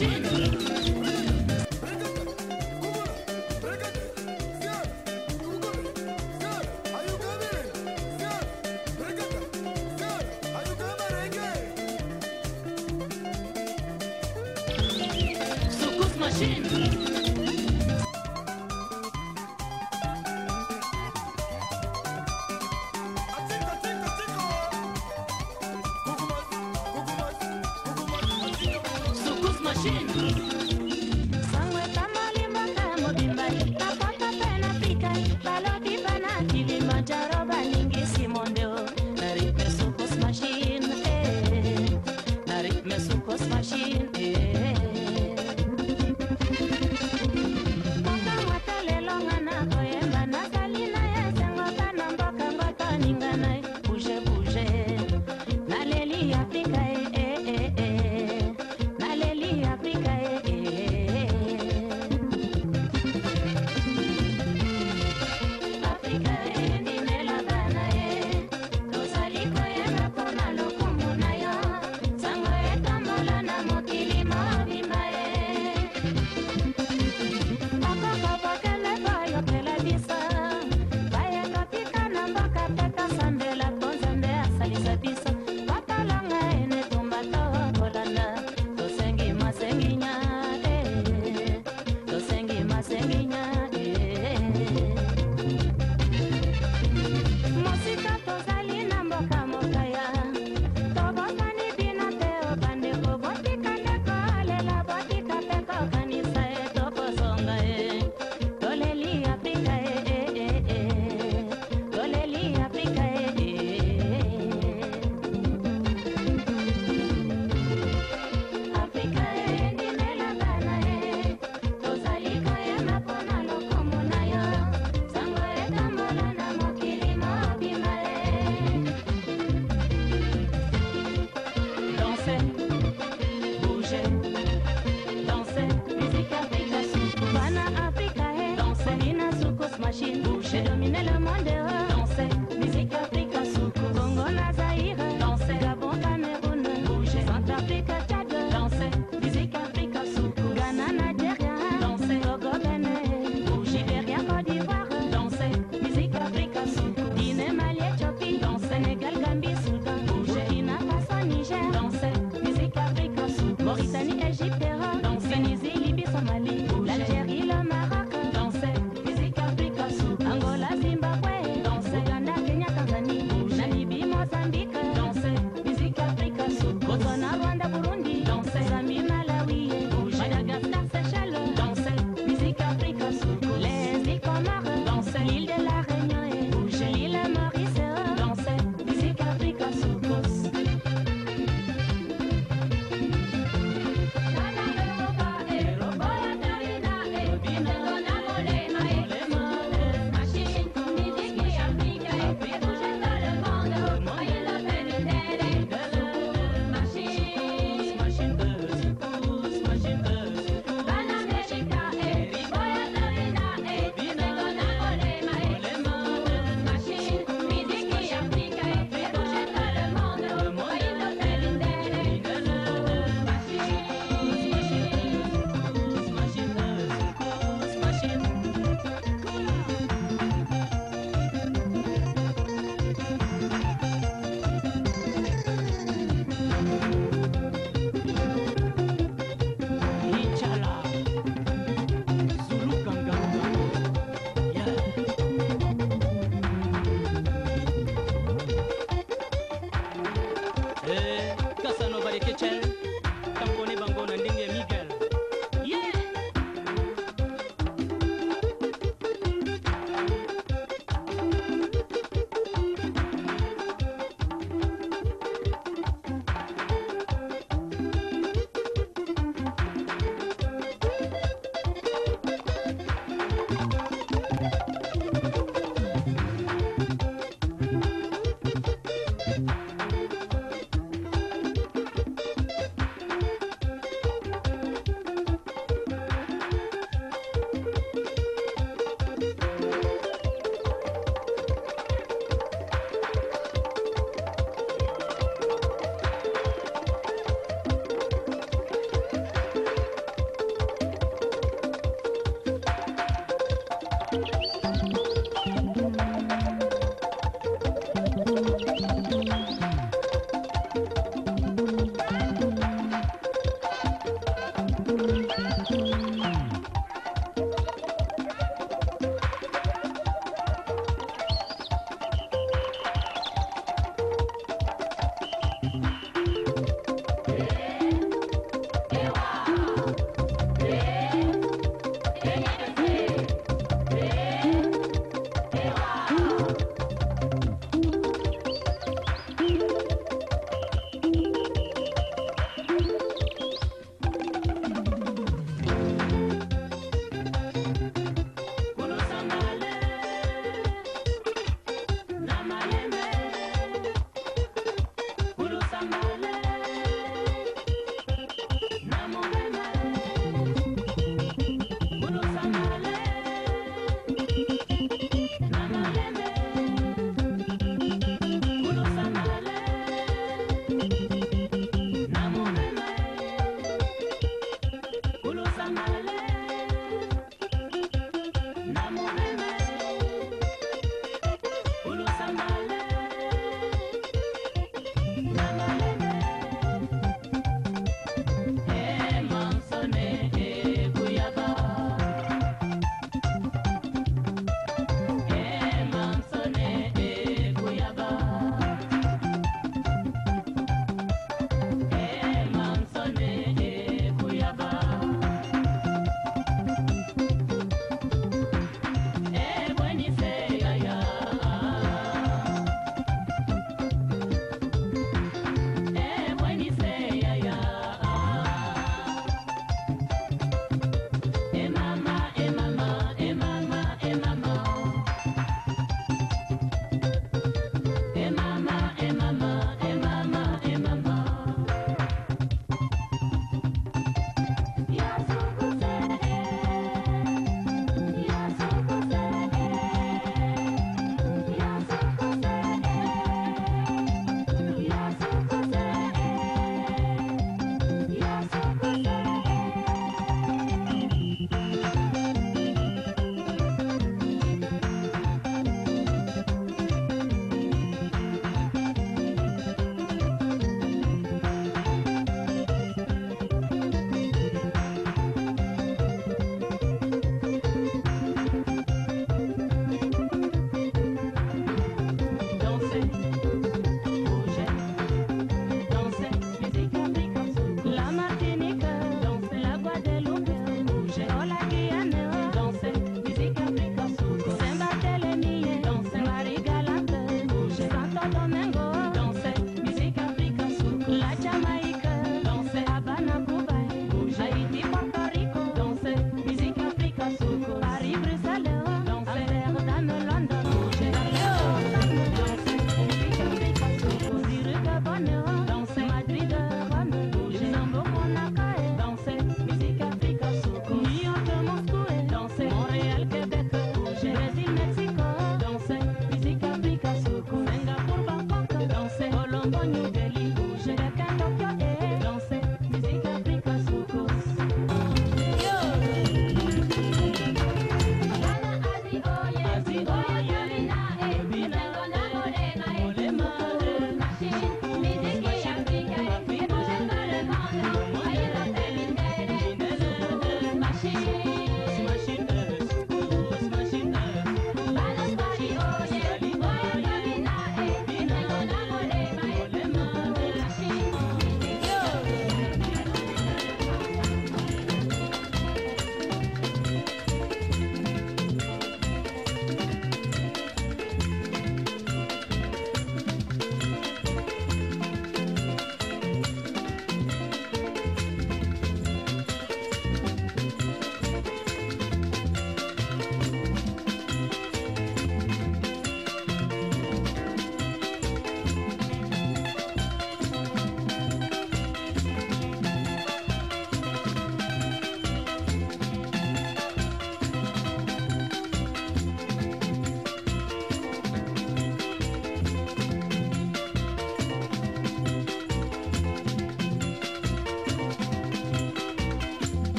machine. Cheers.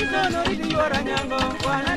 Arizona ridi yora nyango wana